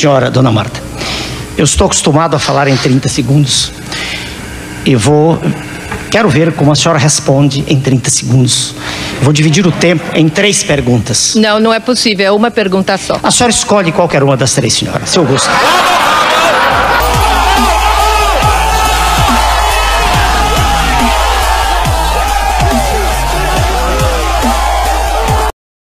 Senhora, dona Marta, eu estou acostumado a falar em 30 segundos e vou. Quero ver como a senhora responde em 30 segundos. Vou dividir o tempo em três perguntas. Não, não é possível. É uma pergunta só. A senhora escolhe qualquer uma das três, senhora, seu gosto.